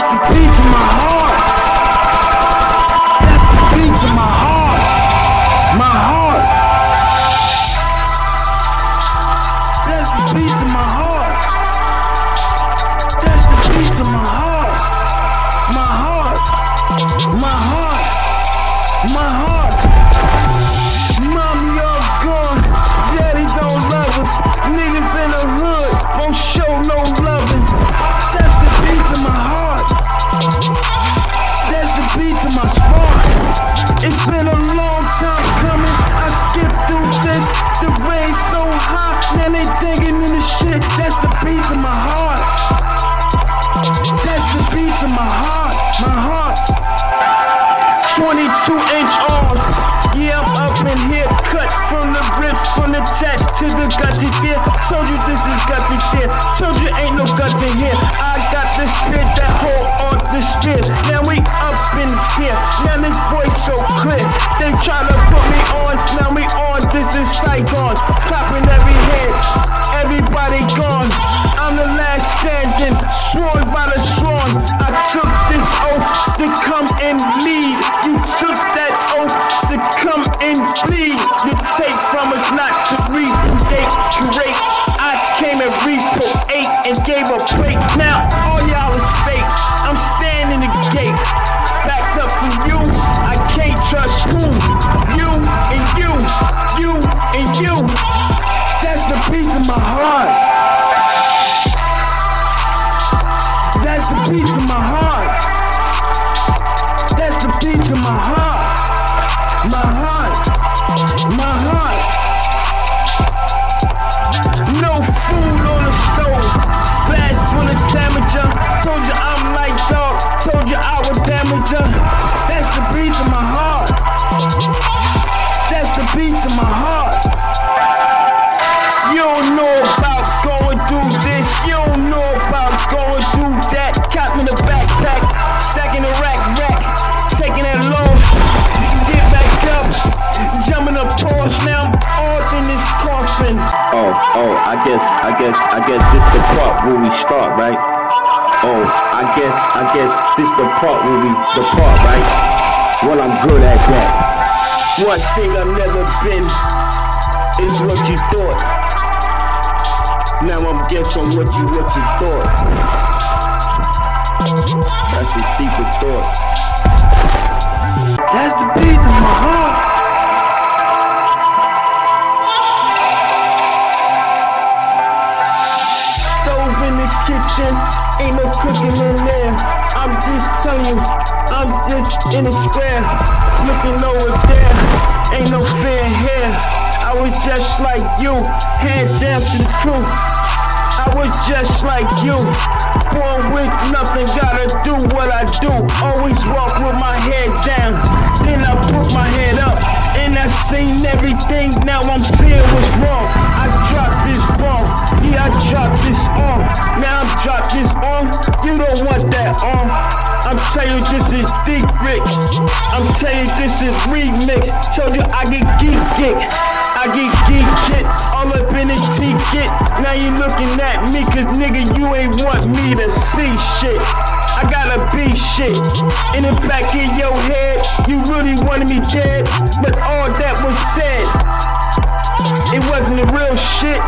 The beat to my heart. 22 inch arms. Yeah, I'm up in here, cut from the ribs, from the chest to the gutsy fear. Told you this is gutsy fear. Told you ain't no guts in here. I got the spit that hold on the spit. Now we up in here. Now this voice so clear. They try to gave a break. Now all y'all is fake. I'm standing the gate. Backed up from you. I can't trust who. You and you. You and you. That's the beat to my heart. Oh, I guess, I guess, I guess this the part where we start, right? Oh, I guess, I guess this the part where we the part, right? Well, I'm good at that. One thing I've never been is what you thought. Now I'm guessing what you what you thought. Ain't no cooking in there. I'm just telling you, I'm just in a square, looking over there. Ain't no fear here. I was just like you, head down to the truth. I was just like you, born with nothing, gotta do what I do. Always walk with my head down, then I put my head up, and I seen everything. Now I'm I'm telling you this is deep bricks. I'm telling this is remix. Told you I get geek geek. I get geek get all up in this ticket. Now you looking at me cause nigga you ain't want me to see shit. I gotta be shit. In the back of your head, you really wanted me dead. But all that was said, it wasn't the real shit.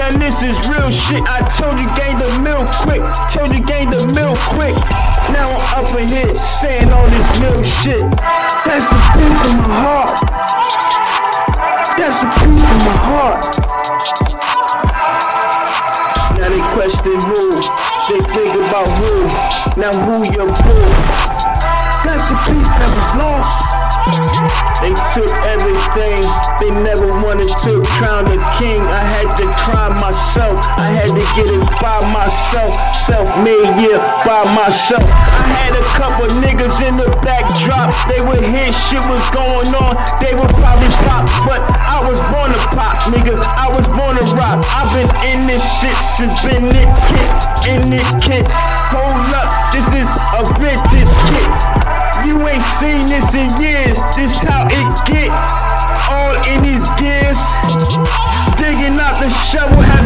Now this is real shit. I told you gain the mill quick. Told you gain the mill quick. Now I'm up in here saying all this mill shit. That's the piece of my heart. That's a piece of my heart. Now they question who. They think about who. Now who your boo. That's a piece that was lost. They took everything. They never wanted to crown the king. I had to crown myself. I had to get it by myself. Self-made, yeah, by myself. I had a couple niggas in the backdrop. They would hear shit was going on. They would probably pop, but I was born to pop, nigga. I was born to rock. I've been in this shit since been this kid. In this kid. Hold up, this is a vintage kit. You ain't seen this in years. This how it get. All in these gears. Digging out the shovel.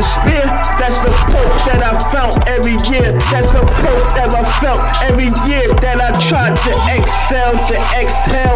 The spear. That's the poke that I felt every year. That's the poke that I felt every year that I tried to excel, to exhale.